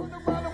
Put the ground